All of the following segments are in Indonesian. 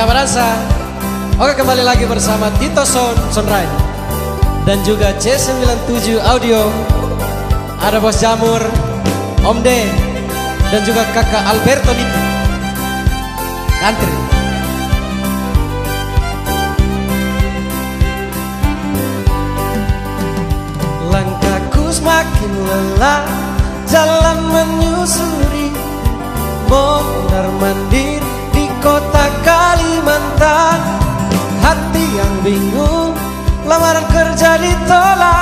Nggak merasa. Oke kembali lagi bersama Tito Son Sunrise. Dan juga C97 Audio. Ada Bos Jamur Om D Dan juga kakak Alberto Niti Country Langkahku semakin lelah Jalan menyusuri Mondar mandir di kota Hati yang bingung Lamaran kerja ditolak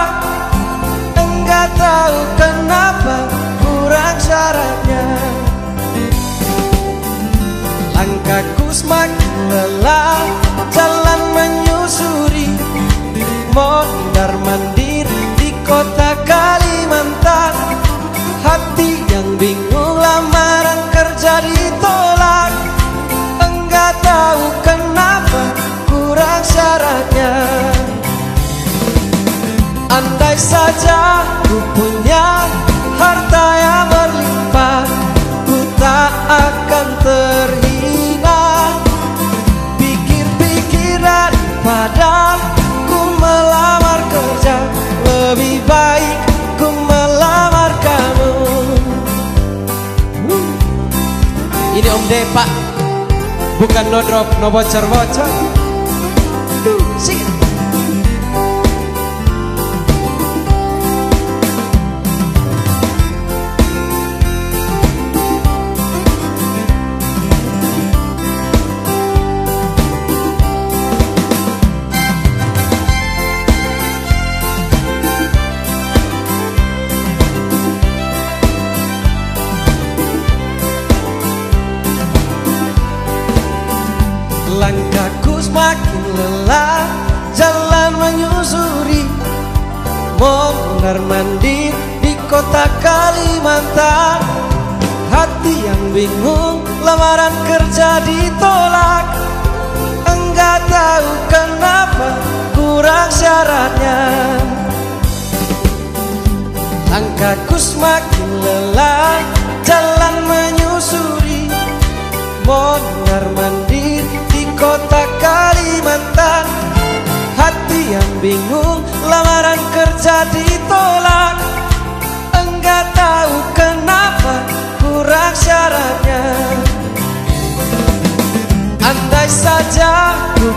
daripada ku melamar kerja Lebih baik ku melamar kamu Wuh. Ini Om Depak Bukan no drop, no bocor-bocor Duh, sih Mondar mandir di kota Kalimantan. Hati yang bingung Lamaran kerja ditolak. Enggak tahu kenapa Kurang syaratnya. Langkahku semakin lelah Jalan menyusuri. Mondar mandir di kota Kalimantan yang bingung lamaran kerja ditolak. Enggak tahu kenapa kurang syaratnya. Andai saja ku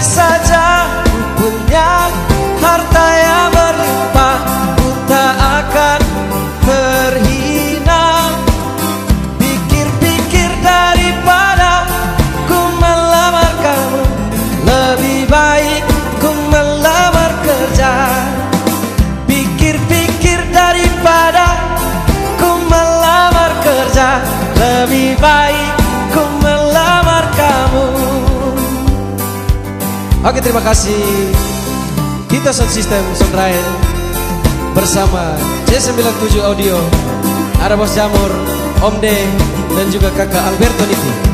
Saja ku punya harta yang berlimpah Ku tak akan terhina. Pikir-pikir daripada ku melamar kamu Lebih baik ku melamar kerja. Pikir-pikir daripada ku melamar kerja Lebih baik Oke terima kasih. Kita Sound System Sunrise Bersama C97 Audio Ada Bos Jamur, Om D Dan juga kakak Alberto Niti